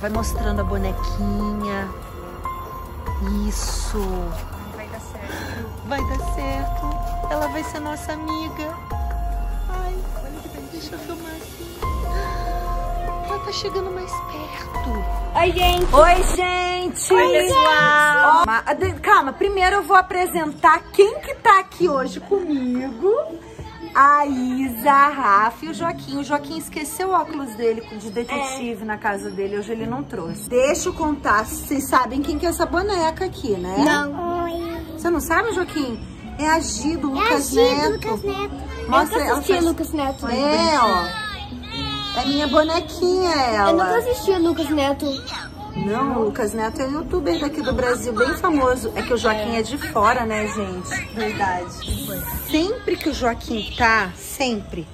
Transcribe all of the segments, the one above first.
Vai mostrando a bonequinha. Isso. Vai dar certo. Vai dar certo. Ela vai ser nossa amiga. Ai, olha que. Deixa eu filmar assim. Ela tá chegando mais perto. Oi, gente. Oi, gente! Oi, pessoal. Calma, primeiro eu vou apresentar quem que tá aqui hoje comigo. A Isa, a Rafa e o Joaquim. O Joaquim esqueceu o óculos dele de detetive na casa dele. Hoje ele não trouxe. Deixa eu contar. Vocês sabem quem que é essa boneca aqui, né? Não. Oi. Você não sabe, Joaquim? É a Gi do É a Lucas Gi Neto. Lucas Neto. Mostra, eu assisti faz- Lucas Neto. É, ó. É minha bonequinha, ela. Eu nunca assisti Lucas Neto. Não, o Lucas Neto é youtuber daqui do Brasil, bem famoso. É que o Joaquim é de fora, né, gente? Verdade. Sempre que o Joaquim tá, sempre,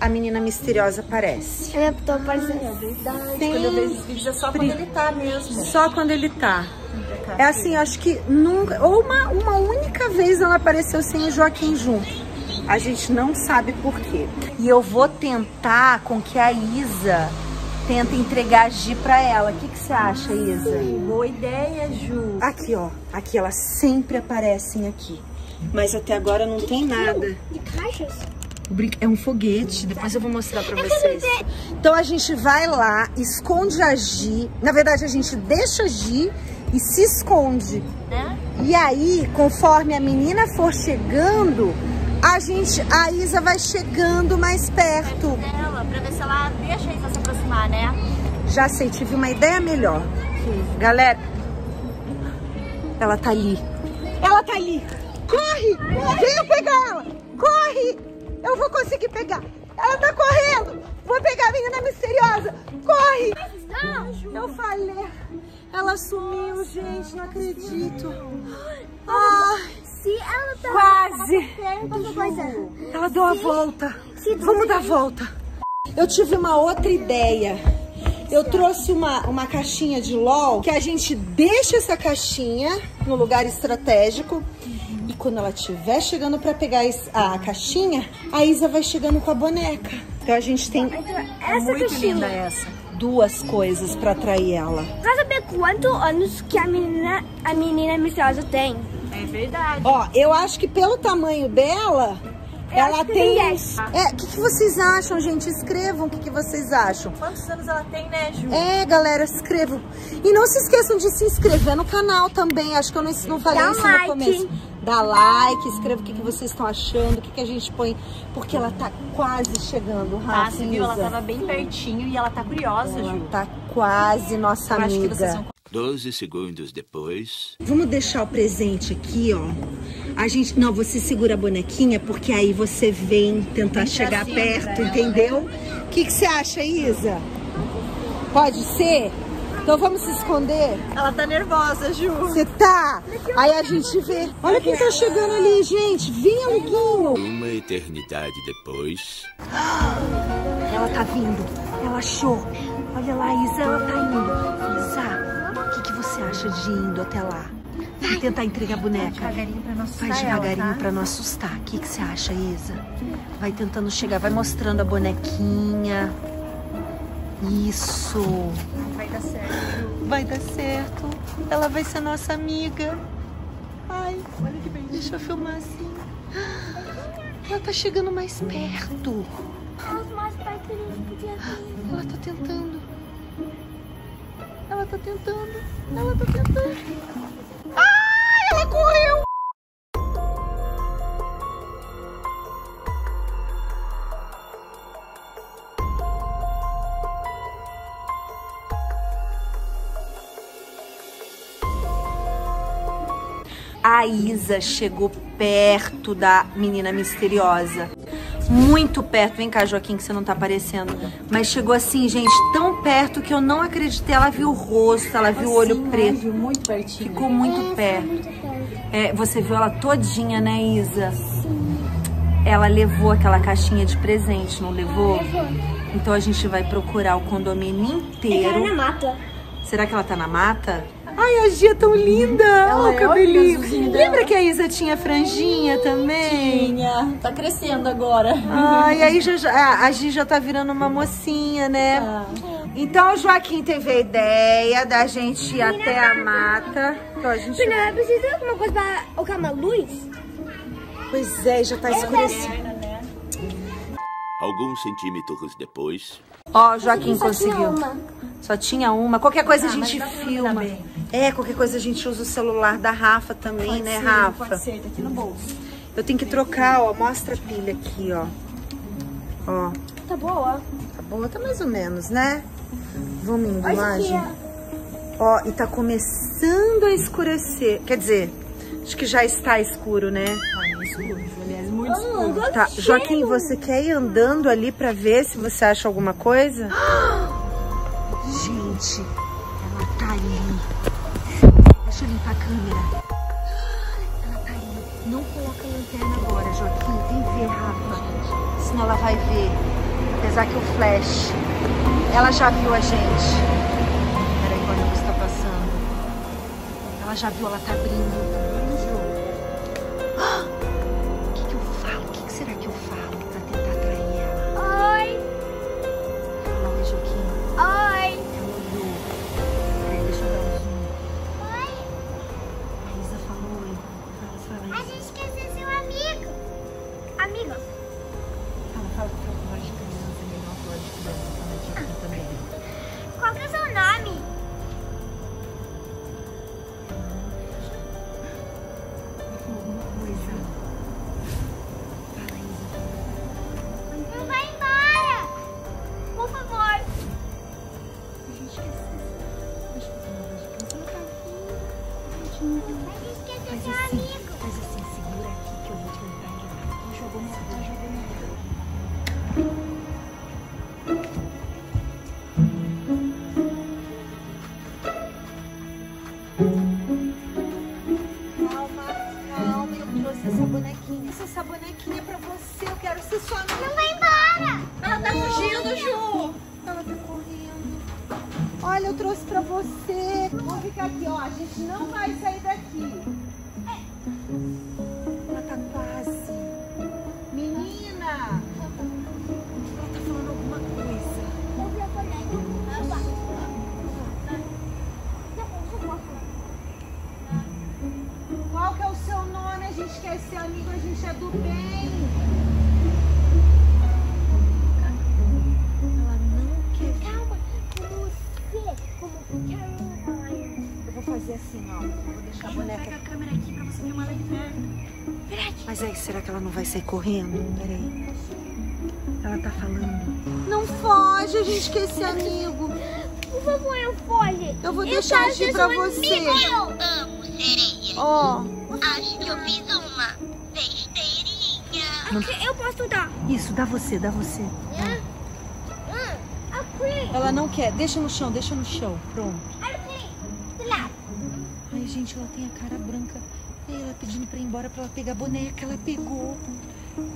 a menina misteriosa aparece. Eu tô parecendo. É verdade. Quando eu vejo os vídeos é só quando ele tá mesmo. Só quando ele tá. É assim, acho que nunca, ou uma, uma única vez ela apareceu sem o Joaquim junto. A gente não sabe por quê. E eu vou tentar com que a Isa tenta entregar a Gi pra ela. O que que você acha, Isa? Boa ideia, Ju. Aqui, ó. Aqui, elas sempre aparecem aqui. Mas até agora não tem nada. De caixas? É um foguete, depois eu vou mostrar pra vocês. Então a gente vai lá, esconde a Gi. Na verdade, a gente deixa a Gi e se esconde. E aí, conforme a menina for chegando, a gente, a Isa vai chegando mais perto. Pra ver se ela deixa a Isa se aproximar, né? Já sei, tive uma ideia melhor. Galera, ela tá ali. Ela tá ali. Corre! Venha pegar ela! Corre! Eu vou conseguir pegar. Ela tá correndo! Vou pegar a menina misteriosa! Corre! Eu falei. Ela sumiu, gente. Não acredito. Ai, Se ela tá quase. perto, coisa. Ela deu a volta. Vamos dar a volta. Eu tive uma outra ideia. Eu trouxe uma, uma caixinha de LOL que a gente deixa essa caixinha no lugar estratégico. E quando ela estiver chegando para pegar a caixinha, a Isa vai chegando com a boneca. Então a gente tem Essa Muito caixinha. linda essa. duas coisas para atrair ela. Pra saber quantos anos que a menina, a menina misteriosa tem. É verdade. Ó, eu acho que pelo tamanho dela, ela acho que tem. tem É, o que, que vocês acham, gente? Escrevam o que, que vocês acham. Quantos anos ela tem, né, Ju? É, galera, escrevam. E não se esqueçam de se inscrever no canal também. Acho que eu não, não falei Dá isso like. no começo. Dá like, escreva o que, que vocês estão achando, o que, que a gente põe. Porque ela tá quase chegando, Tá, Rafa. você viu? Ela tava bem pertinho e ela tá curiosa, Ela Ju. tá quase nossa Eu acho que vocês amiga. vão 12 segundos depois. Vamos deixar o presente aqui, ó. A gente. Não, você segura a bonequinha, porque aí você vem tentar chegar perto, dela. entendeu? O que, que você acha, Isa? Pode ser? Então vamos se esconder? Ela tá nervosa, Ju. Você tá? Aí a gente vê. Olha quem tá chegando ali, gente. Vem, amiguinho. Uma eternidade depois. Ela tá vindo. Ela achou. Olha lá, Isa, ela tá indo. Isa, o que, que você acha de ir indo até lá? E tentar entregar a boneca. Devagarinho pra não assustar Vai devagarinho ela, tá? pra não assustar. O que, que você acha, Isa? Vai tentando chegar, vai mostrando a bonequinha. Isso. Vai dar certo. Vai dar certo. Ela vai ser nossa amiga. Ai, olha que bem. Deixa eu filmar assim. Ela tá chegando mais perto. Os mais perto que a gente podia vir. Ela tá tentando. Ela tá tentando. Ela tá tentando. Ai, ela correu. A Isa chegou perto da menina misteriosa. Muito perto. Vem cá, Joaquim, que você não tá aparecendo. Mas chegou assim, gente, tão perto que eu não acreditei. Ela viu o rosto, ela viu o olho preto. Muito pertinho. Ficou muito perto. É, você viu ela todinha, né, Isa? Ela levou aquela caixinha de presente, não levou? Então a gente vai procurar o condomínio na inteiro mata. Será que ela tá na mata? Ai, a Gia é tão linda! Olha o é, cabelinho. dela. Lembra que a Isa tinha franjinha também? Tinha. Tá crescendo agora. Ai, aí já, já- a Gi já tá virando uma mocinha, né? Tá. Então o Joaquim teve a ideia da gente ir até a mata. Então a gente... Pina, precisa de alguma coisa pra colocar uma luz? Pois é, já tá escurecendo. Alguns centímetros depois. Ó, o Joaquim Só tinha conseguiu. uma. Só tinha uma. Qualquer coisa a Ah, mas gente filma. É, qualquer coisa a gente usa o celular da Rafa também, Pode né, ser, Rafa? Pode ser, tá aqui no bolso. Eu tenho que trocar, ó. Mostra a pilha aqui, ó. Ó, Tá boa. tá boa, tá mais ou menos, né? Vamos indo gente. Ó, e tá começando a escurecer. Quer dizer, acho que já está escuro, né? Ah, escuro, aliás, muito escuro. Tá, Joaquim, você quer ir andando ali pra ver se você acha alguma coisa? Gente, ela tá ali. Deixa eu limpar a câmera. Ela tá ali. Não coloca a lanterna agora, Joaquim. Tem que ver, Rafa. Senão ela vai ver. Apesar que o flash. Ela já viu a gente. Peraí, olha o que está passando. Ela já viu, ela tá abrindo. Trouxe pra você. Vamos ficar aqui, ó. A gente não vai sair daqui. Ela tá quase. Menina! Ela tá falando alguma coisa. Qual que é o seu nome? A gente quer ser amigo, a gente é do bem. Mas aí, será que ela não vai sair correndo? Peraí. Ela tá falando. Não foge, a gente quer ser amigo. Por favor, não foge. Eu vou deixar quero aqui pra você. Eu amo sereia. Ó. Acho que eu fiz uma besteirinha. Aqui, Eu posso dar. Isso, dá você, dá você. Ela não quer. Deixa no chão, deixa no chão. Pronto. Ai, gente, ela tem a cara branca. Ela pedindo pra ir embora pra ela pegar a boneca. Ela pegou.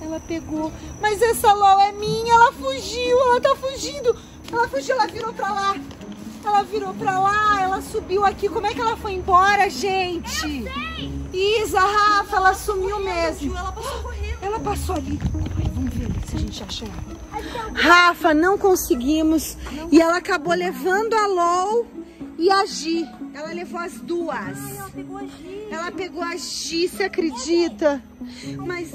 Ela pegou. Mas essa LOL é minha. Ela fugiu. Ela tá fugindo. Ela fugiu. Ela virou pra lá. Ela virou pra lá. Ela subiu aqui. Como é que ela foi embora, gente? Isa, Rafa, ela sumiu mesmo. Ela passou correndo. Ela passou ali. Ai, vamos ver ali se a gente acha ela. Rafa, não conseguimos. E ela acabou levando a LOL e a Gi. Ela levou as duas. Ela pegou a Gi. Ela pegou a Gi, você acredita? Mas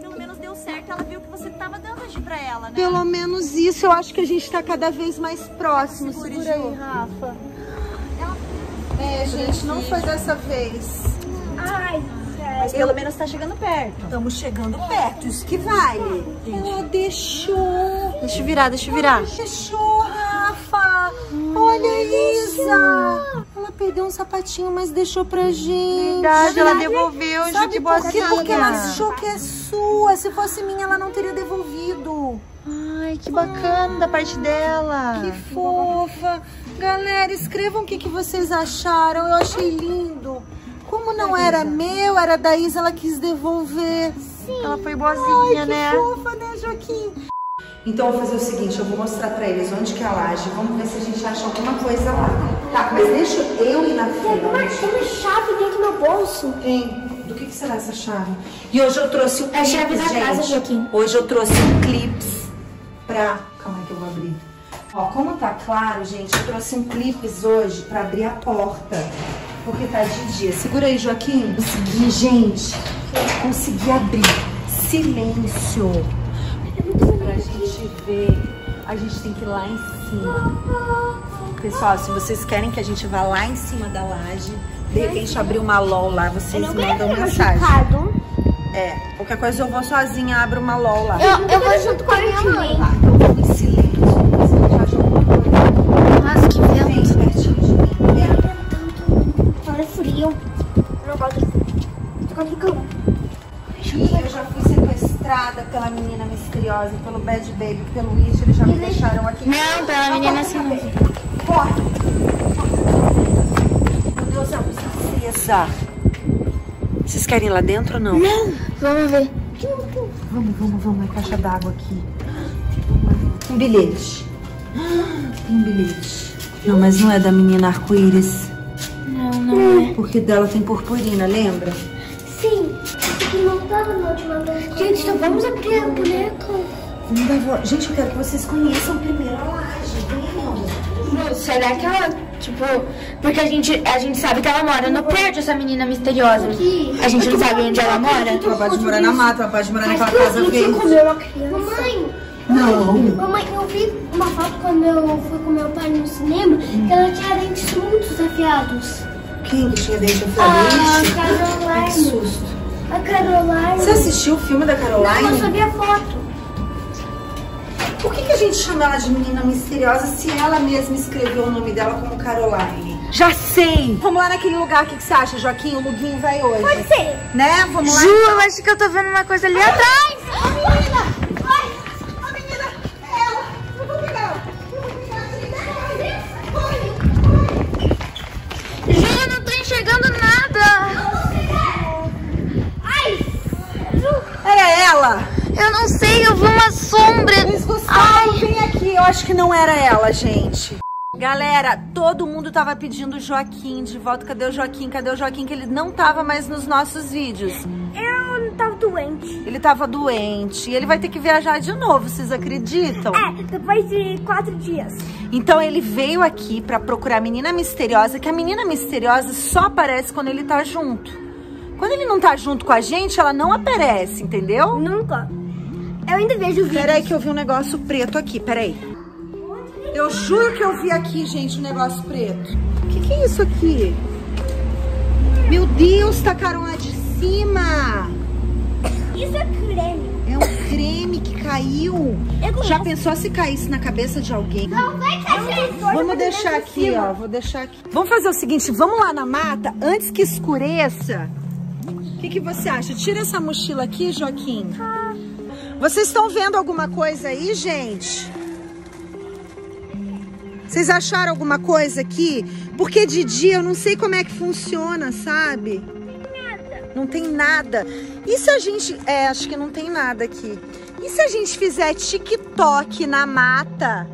Pelo menos deu certo. Ela viu que você tava dando a Gi pra ela, né? pelo menos isso, eu acho que a gente tá cada vez mais próximo. Segure, Segura aí. Rafa. É, gente, não foi dessa vez. Ai, Mas pelo menos tá chegando perto. Estamos chegando perto, isso que vale. Ela deixou. Deixa eu virar, deixa eu virar. Deixou, Rafa. Olha, Isa. Ela perdeu um sapatinho, mas deixou pra gente. Verdade, ela devolveu, Ju, Sabe que por boazinha. Porque ela achou que é sua. Se fosse minha, ela não teria devolvido. Ai, que bacana da parte dela. Que fofa. Galera, escrevam o que, que vocês acharam. Eu achei lindo. Como não era meu, era da Isa, ela quis devolver. Ela foi boazinha, Ai, que né? fofa, né, Joaquim? Então, eu vou fazer o seguinte, eu vou mostrar pra eles onde que é a laje. Vamos ver se a gente acha alguma coisa lá. Tá, mas deixa eu ir na Tem uma, frente. tem uma chave dentro do meu bolso. Tem. Do que, que será essa chave? E hoje eu trouxe um É a chave da casa. Joaquim. Hoje eu trouxe um clips pra... Calma aí que eu vou abrir. Ó, como tá claro, gente, eu trouxe um clips hoje pra abrir a porta. Porque tá de dia. Segura aí, Joaquim. Consegui, gente. Consegui abrir. Silêncio. Ver. A gente tem que ir lá em cima. Pessoal, se vocês querem que a gente vá lá em cima da laje, de repente abrir uma LOL lá, vocês mandam mensagem. machucado. É, qualquer coisa eu vou sozinha, abro uma LOL lá. Eu, eu vou junto com a minha mãe. Misteriosa, pelo Bad Baby, pelo Wish, eles já me deixaram aqui. Não, pela menina assim. Corre! Meu Deus, a luz tá acesa. Vocês querem ir lá dentro ou não? Não, vamos ver. Vamos, vamos, vamos. É caixa d'água aqui. Um bilhete. Tem um bilhete. Não, mas não é da menina arco-íris. Não, não é. Porque dela tem purpurina, lembra? Sim, que não tava na última vez. Gente, então vamos abrir a boneca. Gente, eu quero que vocês conheçam primeiro a laje. Venham. Será que ela, tipo, porque a gente, a gente sabe que ela mora no prédio, essa menina misteriosa. A gente não sabe onde ela mora. Ela pode morar na mata, ela pode morar naquela casa a gente verde. comeu uma criança. Mamãe, Não. mamãe, eu vi uma foto quando eu fui com meu pai no cinema que ela tinha dentes muito afiados. Quem que tinha dente A aflorante? Caroline. Que susto. A Caroline. Você assistiu o filme da Não, eu Caroline? só vi a foto. Que, a gente chama ela de menina misteriosa se ela mesma escreveu o nome dela como Caroline? Já sei! Vamos lá naquele lugar, o que, que você acha, Joaquim? O Luguinho vai hoje. Pode ser. Né? Vamos lá? Ju, eu acho que eu tô vendo uma coisa ali atrás. Menina! Que não era ela, gente. Galera, todo mundo tava pedindo o Joaquim de volta. Cadê o Joaquim? Cadê o Joaquim? Que ele não tava mais nos nossos vídeos. Eu tava doente. Ele tava doente e ele vai ter que viajar de novo, vocês acreditam? É, depois de quatro dias. Então ele veio aqui pra procurar a menina misteriosa, que a menina misteriosa só aparece quando ele tá junto. Quando ele não tá junto com a gente, ela não aparece, entendeu? Nunca. Eu ainda vejo vídeo. Peraí que eu vi um negócio preto aqui, peraí. Eu juro que eu vi aqui, gente, um negócio preto. O que, que é isso aqui? Meu Deus, tacaram lá de cima. Isso é creme. É um creme que caiu. Eu Já pensou se caísse na cabeça de alguém? Não vai cair. Vamos deixar aqui, ó. Vou deixar aqui. Vamos fazer o seguinte, vamos lá na mata antes que escureça. O que, que você acha? Tira essa mochila aqui, Joaquim. Vocês estão vendo alguma coisa aí, gente? Vocês acharam alguma coisa aqui? Porque de dia eu não sei como é que funciona, sabe? Não tem nada. E se a gente. É, acho que não tem nada aqui. E se a gente fizer TikTok na mata?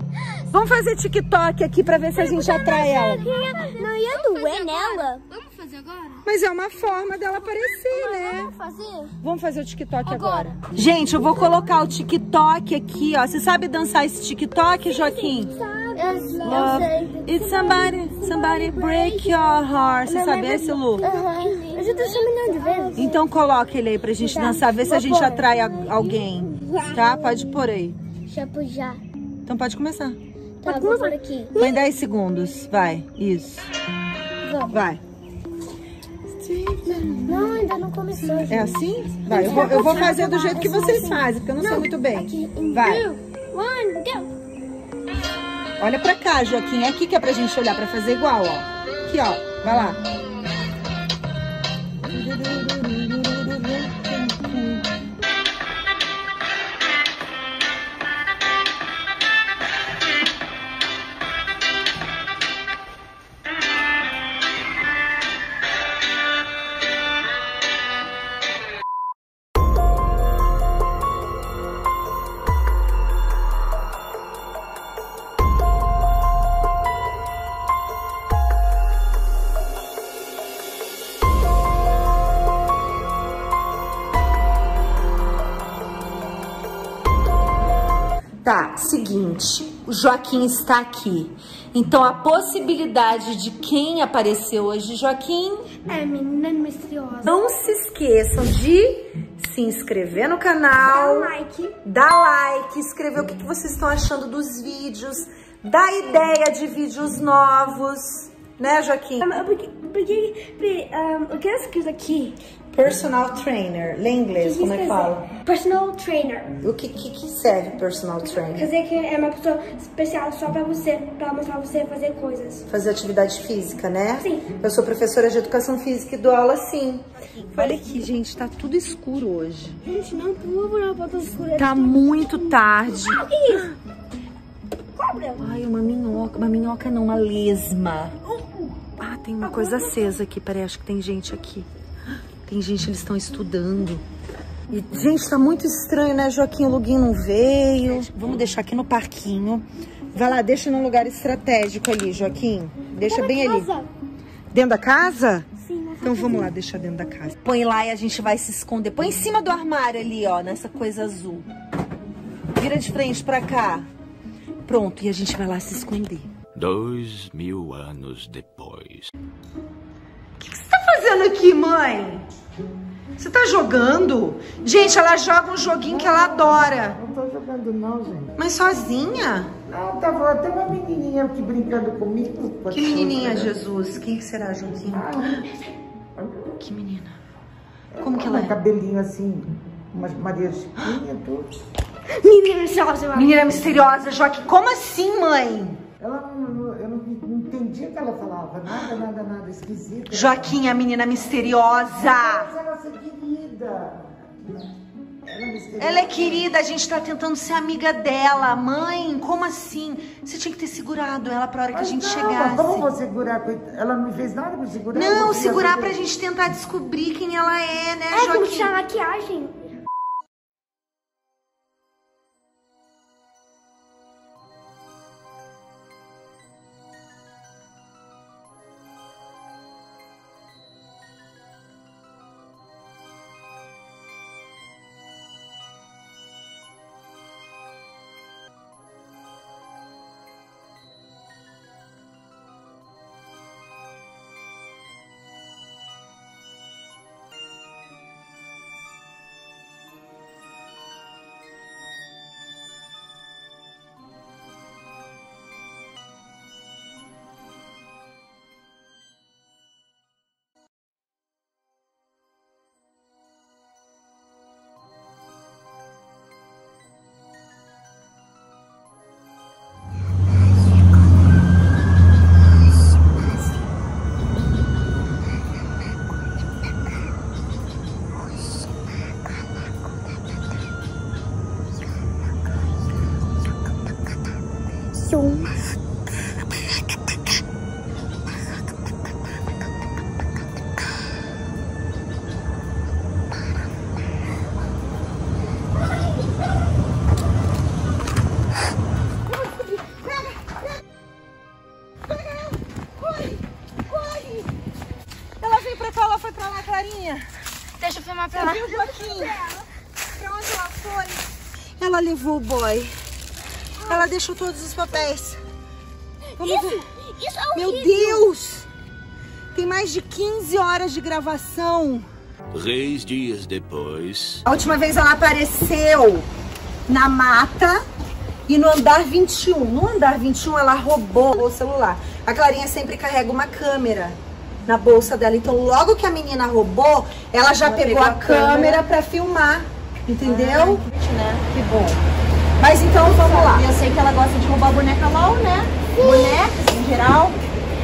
Vamos fazer TikTok aqui pra ver se a gente atrai ela. Não ia doer nela? Vamos fazer agora? Mas é uma forma dela aparecer, né? Vamos fazer? Vamos fazer o TikTok agora. Gente, eu vou colocar o TikTok aqui, ó. Você sabe dançar esse TikTok, Joaquim? Eu Love. sei. It's somebody, somebody break your heart. Você sabe esse, Lu? Aham. Eu já dancei um milhão de vezes. Então coloca ele aí pra gente dançar, ver se a gente atrai alguém. Tá? Pode pôr aí. Deixa eu puxar. Então pode começar. Tá, vou por aqui. Põe 10 segundos. Vai. Isso. Vamos. Vai. Não, ainda não começou. É assim? Vai. Eu vou, eu vou fazer do jeito que vocês fazem, porque eu não sei muito bem. Vai. One, go. Olha pra cá, Joaquim. É aqui que é pra gente olhar pra fazer igual, ó. Aqui, ó. Vai lá. Tá, seguinte, o Joaquim está aqui. Então a possibilidade de quem apareceu hoje, Joaquim, É, menina misteriosa. não se esqueçam de se inscrever no canal, like. dar like, escrever o que, que vocês estão achando dos vídeos, dar ideia de vídeos novos, né, Joaquim? Um, porque, porque um, o que é escrito aqui? Personal trainer, lê em inglês, como é que fala? Personal trainer. O que, que, que serve personal Quer trainer? dizer que é uma pessoa especial só pra você, pra mostrar você fazer coisas. Fazer atividade física, né? Sim. Eu sou professora de educação física e dou aula sim. Olha aqui, gente, tá tudo escuro hoje. Gente, não, por favor, não bota escura. Tá muito tarde. Cobra. Ai, uma minhoca. Uma minhoca não, uma lesma. Ah, tem uma coisa acesa aqui. Peraí, acho que tem gente aqui. Tem gente, eles estão estudando. E, gente, tá muito estranho, né, Joaquim? O Luguinho não veio. Vamos deixar aqui no parquinho. Vai lá, deixa num lugar estratégico ali, Joaquim. Deixa bem ali. Dentro da casa? Sim, na Então vamos lá, deixar dentro da casa. Põe lá e a gente vai se esconder. Põe em cima do armário ali, ó, nessa coisa azul. Vira de frente pra cá. Pronto, e a gente vai lá se esconder. Dois mil anos depois. O que você tá fazendo aqui, mãe? Você tá jogando? Gente, ela joga um joguinho que ela adora. Não tô jogando não, gente. Mas sozinha? Não, tava até uma menininha aqui brincando comigo. Que menininha, Jesus? Quem será, Joaquim? Ah, Que menina? Como que ela um é? cabelinho assim, umas Maria Chiquinha, tudo. Menina misteriosa. Menina misteriosa, Joaquim. Como assim, mãe? Ela não, não- eu não, entendia o que ela falava, nada, nada, nada esquisito. Joaquim, a menina misteriosa. Mas ela é querida. Ela é misteriosa. Ela é querida, a gente tá tentando ser amiga dela. Mãe, como assim? Você tinha que ter segurado ela pra hora que a Mas gente não, chegasse. Como vou segurar? Ela não me fez nada pra segurar. Não, segurar toda- pra gente tentar descobrir quem ela é, né, É como Joaquim? tirar maquiagem. Ela veio o boy. Ela deixou todos os papéis. Vamos ver. Isso é Meu Deus! Tem mais de 15 horas de gravação. Três dias depois. A última vez ela apareceu na mata e no andar 21. No andar 21 ela roubou o celular. A Clarinha sempre carrega uma câmera na bolsa dela. Então logo que a menina roubou, ela já pegou, a, câmera, pra filmar. Entendeu? Que bom. Mas então vamos lá. Eu sei que ela gosta de roubar boneca LOL, né? Bonecas em geral.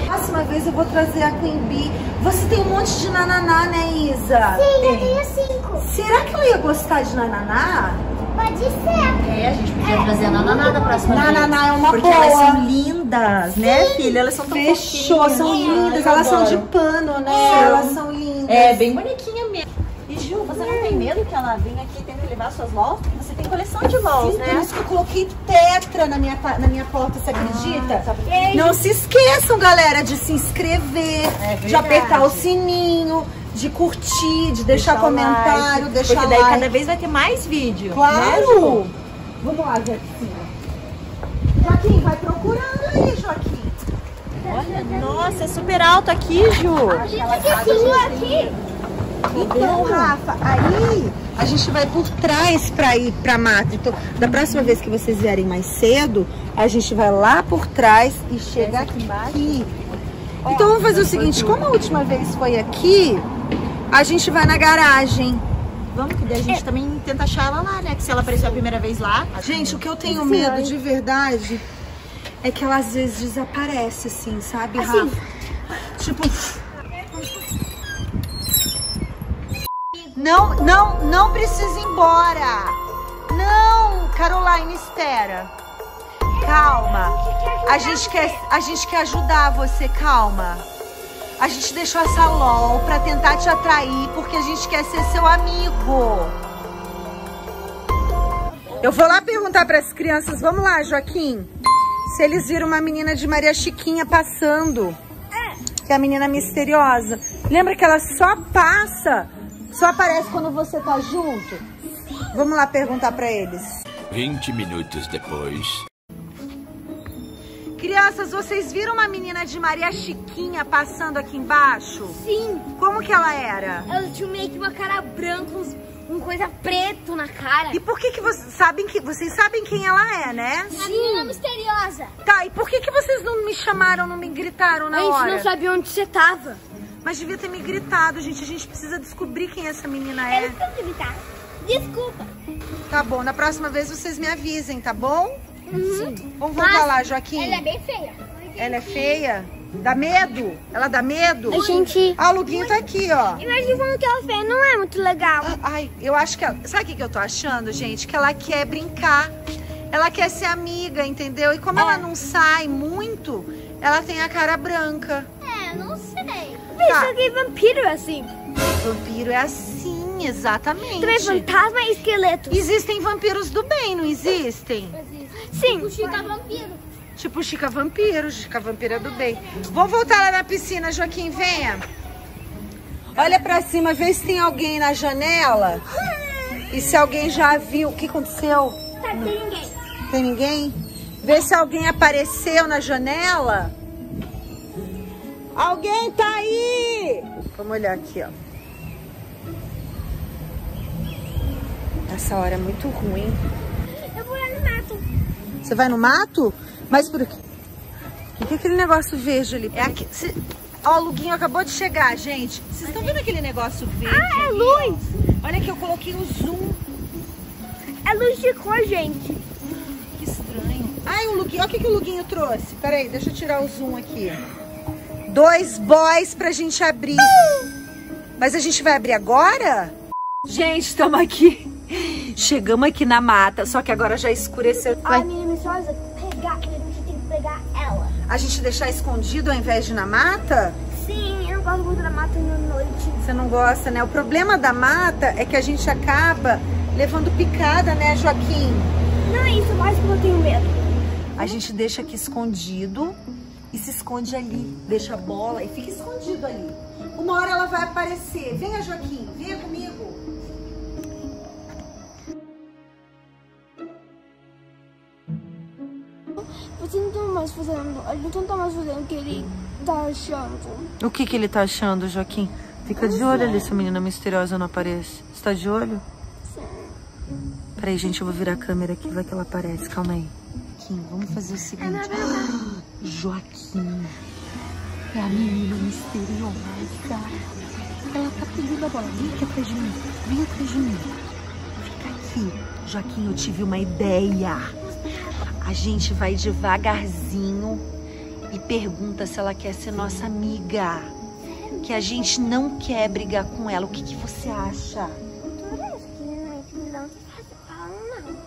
Próxima vez eu vou trazer a Queen Bee. Você tem um monte de nananá, né, Isa? Sim, eu tenho cinco. Será que ela ia gostar de nananá? Pode ser. É, a gente podia trazer a Nananá da próxima vez. Nananá é uma Porque boa. elas são lindas, né, filha? Elas são tão Fechou, fofinhas. são lindas. Elas são de adoro. pano, né? Elas são lindas. É, bem boniquinha mesmo. E Ju, você não tem medo que ela venha aqui e tente levar suas LOLs? Porque tem coleção de LOLs, Sim, por né? isso que eu coloquei tetra na minha, na minha porta, você acredita? tá Não se esqueçam, galera, de se inscrever, É de apertar o sininho, de curtir, de deixar Deixa o comentário, like, deixar Porque daí like. cada vez vai ter mais vídeo. né? Claro! Vamos lá, Jackson. Joaquim, vai procurando aí, Joaquim. Olha, nossa, é super alto aqui, Ju. Então, Rafa, aí a gente vai por trás pra ir pra mata. Então, da próxima vez que vocês vierem mais cedo, a gente vai lá por trás e chega aqui. Então vamos fazer o seguinte, como a última vez foi aqui, a gente vai na garagem. Vamos, que daí a gente também tenta achar ela lá, né? Que se ela apareceu a primeira vez lá. Gente, o que eu tenho medo de verdade é que ela às vezes desaparece, assim, sabe, Rafa? Tipo. Não, não, não precisa ir embora. Não, Caroline, espera. Calma. A gente quer, a gente quer ajudar você, calma. A gente deixou essa LOL pra tentar te atrair porque a gente quer ser seu amigo. Eu vou lá perguntar para as crianças, vamos lá, Joaquim, se eles viram uma menina de Maria Chiquinha passando. Que é a menina misteriosa. Lembra que ela só passa, só aparece quando você tá junto? Vamos lá perguntar para eles. 20 minutos depois. Crianças, vocês viram uma menina de Maria Chiquinha passando aqui embaixo? Sim, Como que ela era? ela tinha meio que uma cara branca, uns, um coisa preto na cara. E por que que vocês sabem que vocês sabem quem ela é, né? A menina misteriosa. Tá, e por que que vocês não me chamaram, não me gritaram na a gente hora? não sabia onde você tava. Mas devia ter me gritado, gente. A gente precisa descobrir quem essa menina é. Têm que gritar. Desculpa. Tá bom, na próxima vez vocês me avisem, tá bom? Sim. Vamos voltar lá, Joaquim. Ela é bem feia. Ela é feia? Dá medo? Ela dá medo? A gente... Ah, o Luguinho tá aqui, ó. Imagina falando que ela é feia, não é muito legal. Ai, eu acho que ela... Sabe o que eu tô achando, gente? Que ela quer brincar. Ela quer ser amiga, entendeu? E como ela não sai muito, ela tem a cara branca. É, Tá. Que vampiro é assim. Vampiro é assim, exatamente. Também fantasma e esqueleto. Existem vampiros do bem, não existem? Sim. O Chica vampiro. Tipo Chica Vampiro, Chica Vampira do bem. Vamos voltar lá na piscina, Joaquim, venha. Olha pra cima, vê se tem alguém na janela. E se alguém já viu. O que aconteceu? Tá, tem ninguém. Tem ninguém? Vê se alguém apareceu na janela. Alguém tá aí! Vamos olhar aqui, ó. Essa hora é muito ruim. Eu vou lá no mato. Você vai no mato? Mas por quê? O que é aquele negócio verde ali? É aqui. se- Ó, o Luguinho acabou de chegar, gente. Vocês estão vendo aquele negócio verde? Ah, é ali, luz. ó? Olha que eu coloquei o zoom. É luz de cor, gente. Que estranho. Ai, o Luguinho. Olha o que, que o Luguinho trouxe. Peraí, deixa eu tirar o zoom aqui. Dois boys pra gente abrir. Mas a gente vai abrir agora? Gente, estamos aqui. Chegamos aqui na mata, só que agora já escureceu. A menina misteriosa pegar, a gente tem que pegar ela. A gente deixar escondido ao invés de ir na mata? Sim, eu não gosto muito da mata na noite. Você não gosta, né? O problema da mata é que a gente acaba levando picada, né, Joaquim? Não é isso, mais que eu tenho medo. A gente deixa aqui escondido e se esconde ali. Deixa a bola e fica escondido ali. Uma hora ela vai aparecer. Venha, Joaquim, venha comigo. Você não tá mais fazendo. A gente não tá mais fazendo o que ele tá achando. O que, que ele tá achando, Joaquim? Fica de olho ali se a menina misteriosa não aparece. Você tá de olho? Peraí, gente, eu vou virar a câmera aqui, vai que ela aparece. Calma aí. Joaquim, vamos fazer o seguinte. Joaquim, é a menina misteriosa. Ela tá pegando a bola. Vem aqui atrás de mim. Vem atrás de mim. Fica aqui. Joaquim, eu tive uma ideia. A gente vai devagarzinho e pergunta se ela quer ser nossa amiga. Que a gente não quer brigar com ela. O que, que você acha?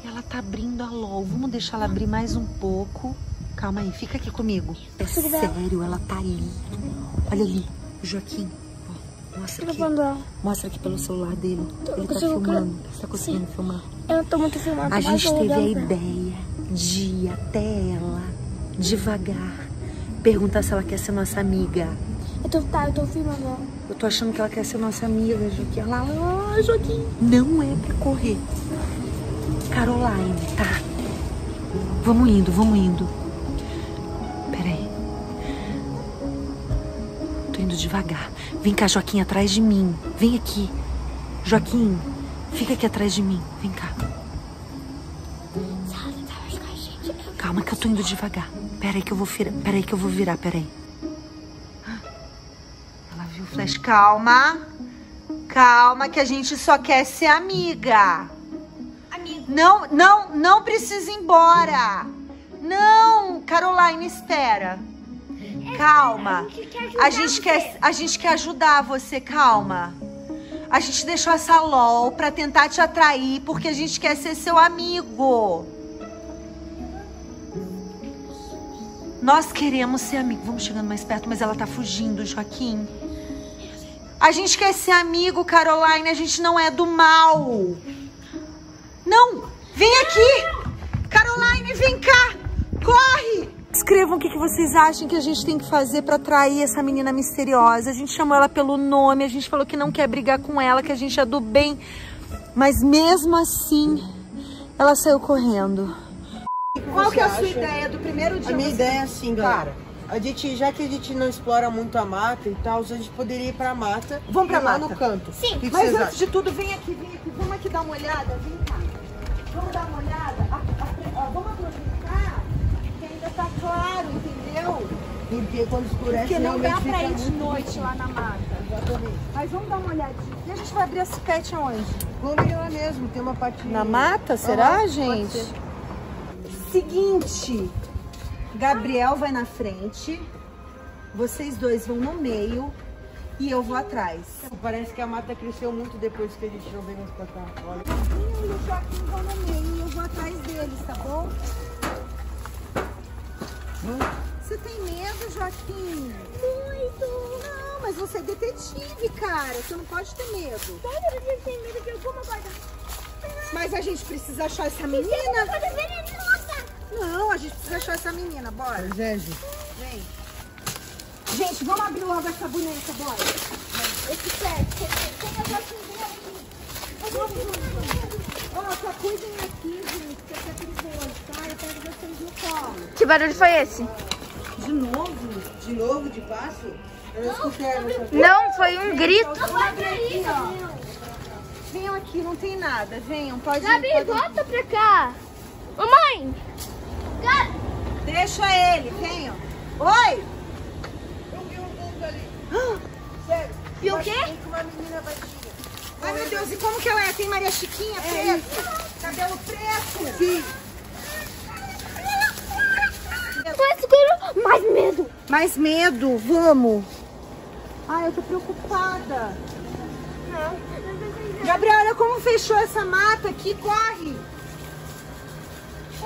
Ela tá abrindo a LOL. Vamos deixar ela abrir mais um pouco. Calma aí, fica aqui comigo. É ver ela. sério, ela tá ali. Olha ali, o Joaquim. Ó, mostra aqui. Mostra aqui pelo celular dele. Ele tá filmando. Você tá conseguindo filmar? Eu não tô muito filmando. A gente teve a ideia de ir até ela, devagar, perguntar se ela quer ser nossa amiga. Eu tô, tá, eu tô filmando ela. Eu tô achando que ela quer ser nossa amiga, Joaquim. Olha lá, olha lá, Joaquim. Não é pra correr. Caroline, tá? Vamos indo, vamos indo. Indo devagar. Vem cá, Joaquim, atrás de mim. Vem aqui. Joaquim, fica aqui atrás de mim. Vem cá. Calma que eu tô indo devagar. Peraí que eu vou virar. Peraí que eu vou virar, peraí. Ela viu o flash. Calma. Calma que a gente só quer ser amiga. Não, não, não precisa ir embora. Não, Caroline, espera. Calma. A gente quer, a gente quer ajudar você, calma. A gente deixou essa LOL pra tentar te atrair porque a gente quer ser seu amigo. Nós queremos ser amigos. Vamos chegando mais perto, mas ela tá fugindo, Joaquim. A gente quer ser amigo, Caroline. A gente não é do mal. Não! Vem aqui! Caroline, vem cá! Corre! Escrevam o que, que vocês acham que a gente tem que fazer pra atrair essa menina misteriosa. A gente chamou ela pelo nome, a gente falou que não quer brigar com ela, que a gente é do bem. Mas mesmo assim, ela saiu correndo. Qual que é a sua ideia do primeiro dia? A minha você- ideia é assim, galera. A gente, já que a gente não explora muito a mata e tal, a gente poderia ir pra mata. Vamos pra e lá mata. no canto. Sim. Que, que Mas antes acham? de tudo, vem aqui, vem aqui. Vamos aqui dar uma olhada. Vem cá. Vamos dar uma olhada. A- a- ó, vamos aproveitar tá claro, entendeu? Porque quando escurece, Porque não dá pra ir de noite lá na mata. Mas vamos dar uma olhadinha. E a gente vai abrir esse pet aonde? Vamos ir lá mesmo, tem uma patinha. Na mata, será, pode gente? Seguinte, Gabriel vai na frente, vocês dois vão no meio e eu vou atrás. Parece que a mata cresceu muito depois que a gente não veio pra cá. Olha. E o Joaquim vão no meio e eu vou atrás deles, tá bom? Você tem medo, Joaquim? Muito! Não, mas você é detetive, cara. Você não pode ter medo. Sério, você tem medo de alguma coisa? Mas a gente precisa achar essa menina. Não, a gente precisa achar essa menina. Bora. Gente, Vem. Gente, vamos abrir logo essa boneca, bora. Esse pet. Ó, só cuidem aqui, gente, que aqui é perigoso, tá? Eu pego vocês no colo. Que barulho foi esse? De novo? de novo, de passo? Eu não escutei essa Não, foi um grito. Aqui, ó. Venham aqui, não tem nada. Venham, pode ir. Gabi, volta pra cá! Mamãe! Gabi! Deixa ele, venham. Oi! E o quê? Uma menina baixinha. Ai, meu Deus, e como que ela é? Tem Maria Chiquinha preta? Cabelo preto? Sim. Tô escuro, mais medo! Mais medo, vamos. Ai, eu tô preocupada. Gabriel, olha como fechou essa mata aqui, corre.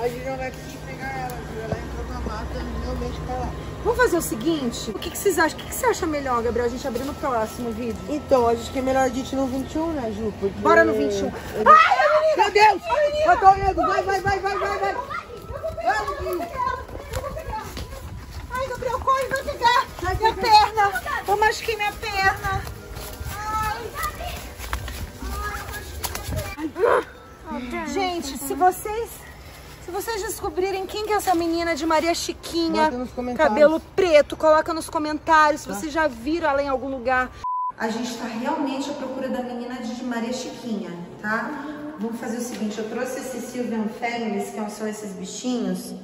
A gente não vai pegar ela. Ela entrou na mata, realmente tá lá. Vamos fazer o seguinte, o que, que vocês acham? O que, que você acha melhor, Gabriel, a gente abrir no próximo vídeo? Então, acho que é melhor a gente ir no 21, né, Ju? Porque... Bora no 21. Ai, Meu Deus! Eu tô indo! Vai, vai, vai, vai, vai, vai! Ai, Gabriel, corre, vai pegar minha perna. Eu machuquei minha perna. Gente, se vocês vocês descobrirem quem que é essa menina de Maria Chiquinha, Bota nos comentários. cabelo preto, coloca nos comentários se vocês já viram ela em algum lugar. A gente tá realmente à procura da menina de Maria Chiquinha, tá? Vamos fazer o seguinte, eu trouxe esses Sylvian Families, que são esses bichinhos,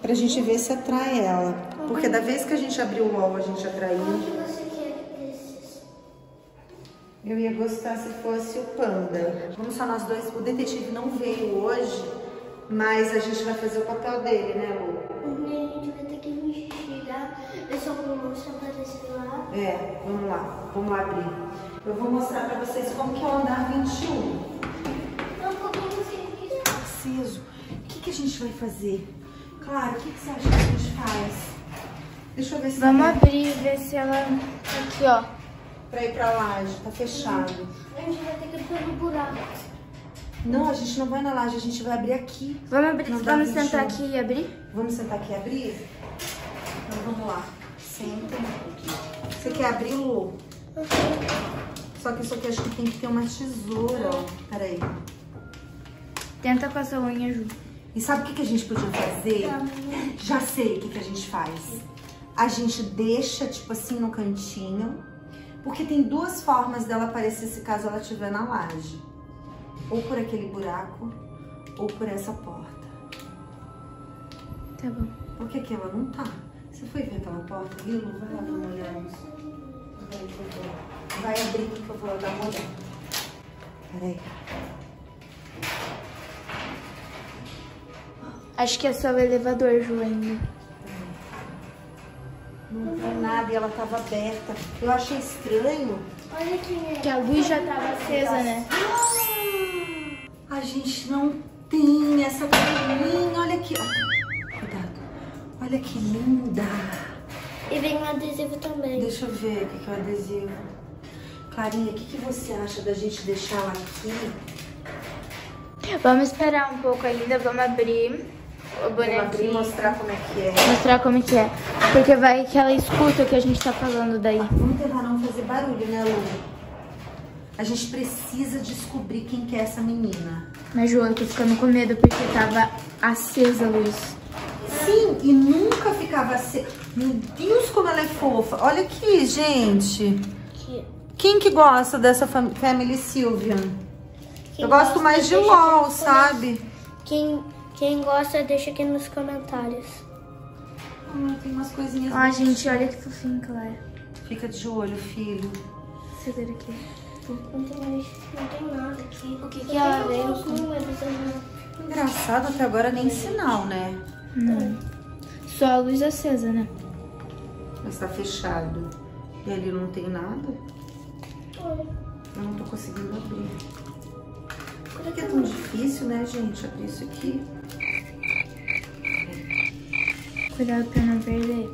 pra gente ver se atrai ela. Porque da vez que a gente abriu o ovo, a gente atraiu. você quer desses? Eu ia gostar se fosse o panda. Vamos só nós dois. O detetive não veio hoje, mas a gente vai fazer o papel dele, né, Lu? A gente vai ter que investigar. Eu só vou mostrar pra descer lá. É, vamos lá. Vamos lá abrir. Eu vou mostrar pra vocês como que é o andar 21. Não podemos ir. Preciso. O que, que a gente vai fazer? Claro, o que, que você acha que a gente faz? Deixa eu ver se Vamos tá abrir e ver se ela. Aqui, ó. pra ir pra laje. Tá fechado. A gente vai ter que ir pelo buraco. Não, a gente não vai na laje, a gente vai abrir aqui. Vamos abrir. Não Vamos sentar aqui e abrir? Vamos sentar aqui e abrir? Então vamos lá. Senta. Você quer abrir, Lu? Só que isso aqui acho que tem que ter uma tesoura, ó. Peraí. Tenta com essa unha, Ju. E sabe o que, que a gente podia fazer? Já sei o que, que a gente faz. A gente deixa, tipo assim, no cantinho. Porque tem duas formas dela aparecer se caso ela estiver na laje. Ou por aquele buraco, ou por essa porta. Tá bom. Porque aqui ela não tá. Você foi ver aquela porta ali? Não vai lá dar uma olhada. Vai, por favor. Vai abrir, por favor, dá uma olhada. Peraí. Acho que é só o elevador, Ju, ainda. Não tem nada e ela tava aberta. Eu achei estranho. Olha quem é. Que a luz já tava acesa, né? A gente não tem essa coelhinha. Olha aqui. ó. Cuidado. Olha que linda. E vem um adesivo também. Deixa eu ver o que é o adesivo. Clarinha, o que, que você acha da gente deixar ela aqui? Vamos esperar um pouco ainda, vamos abrir o Vou abrir e bonequinho. mostrar como é que é. Mostrar como que é. Porque vai que ela escuta o que a gente tá falando daí. Vamos tentar não fazer barulho, né, Lu? A gente precisa descobrir quem que é essa menina. Mas, Ju, eu tô ficando com medo porque tava acesa a luz. Sim, e nunca ficava assim. Meu Deus, como ela é fofa. Olha aqui, gente. Que- Quem que gosta dessa fam- Family Sylvian? quem Eu gosto gosta, mais de LOL, sabe? Quem, quem gosta, deixa aqui nos comentários. Ai, tem umas coisinhas. Ó, gente, olha que fofinho, Clara. Fica de olho, filho. Segura aqui. Não tem, mais- não tem nada aqui. O que que números ali. Engraçado, até agora nem sinal, né? Não. Só a luz acesa, né? Mas tá fechado. E ali não tem nada. Eu não tô conseguindo abrir. Por que é tão difícil, né, gente, abrir isso aqui? Cuidado pra não perder.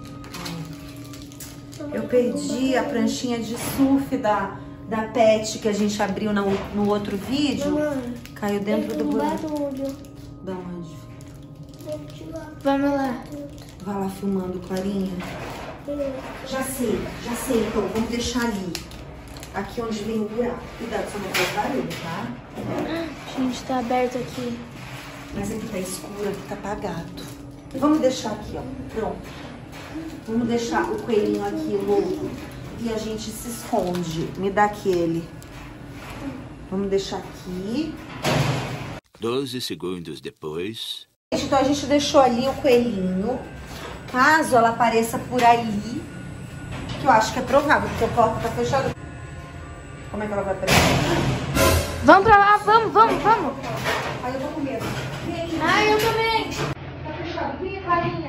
Eu perdi a pranchinha de surf da, da pet que a gente abriu no, no outro vídeo. Caiu dentro do buraco. barulho. Da onde? Vamos lá. Vai lá filmando, Clarinha. Já sei, já sei, então. Vamos deixar ali. Aqui onde vem o buraco. Cuidado, só não faz barulho, tá? Gente, tá aberto aqui. Mas aqui tá escuro, aqui tá apagado. Vamos deixar aqui, ó. Pronto. Vamos deixar o coelhinho aqui, louco. E a gente se esconde. Me dá aquele. Vamos deixar aqui. 12 segundos depois. Então a gente deixou ali o coelhinho. Caso ela apareça por ali, que eu acho que é provável, porque a porta tá fechada. Como é que ela vai aparecer? Vamos pra lá, vamos, vamos, vamos. Aí eu tô com medo. Ai, eu também. Tá fechado. Vem, Clarinha.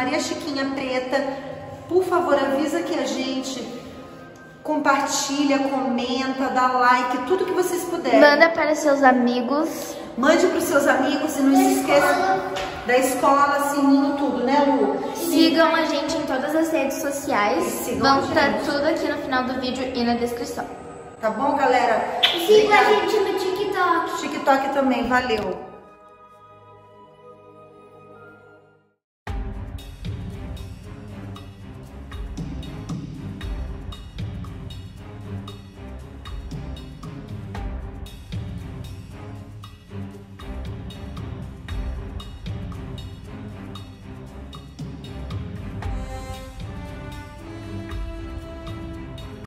Maria Chiquinha Preta, por favor, avisa que a gente compartilha, comenta, dá like, tudo que vocês puderem. Manda para seus amigos. Mande para os seus amigos e não se esqueça da escola, sininho, tudo, né, Lu? Sigam a gente em todas as redes sociais. Sigam Vão a estar tudo aqui no final do vídeo e na descrição. Tá bom, galera? Siga a gente no TikTok. TikTok também, valeu.